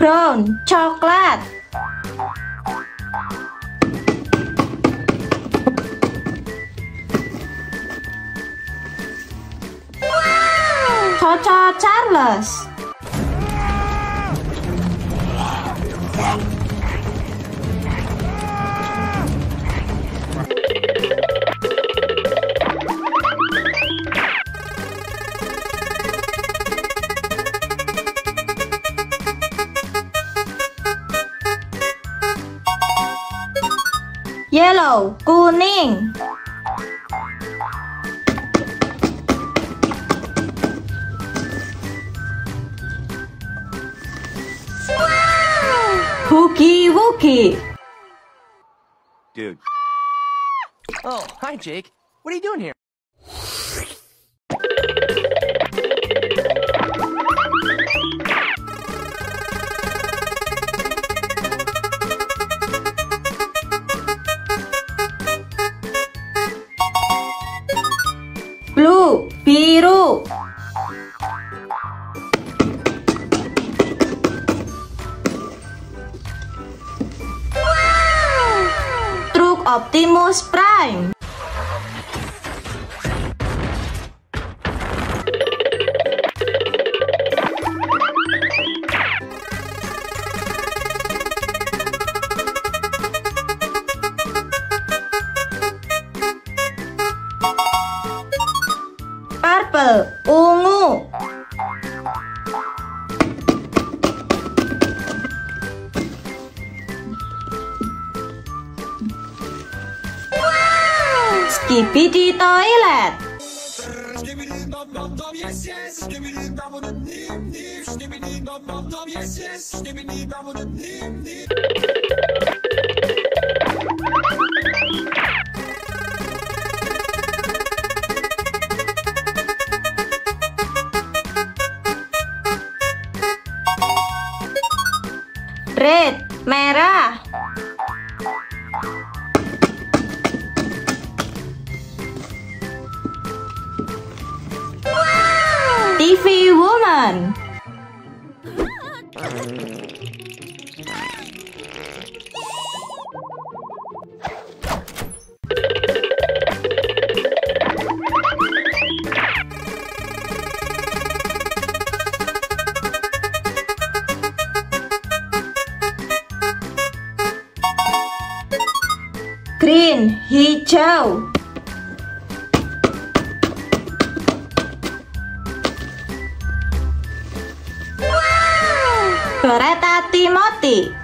Brown, coklat. Coco Charles. Yellow, kuning. Boogie Woogie. Dude. Oh, hi, Jake. What are you doing here? Optimus Prime. Skibidi toilet. Red, merah. TV Woman. Green, hijau. Kereta Timothy.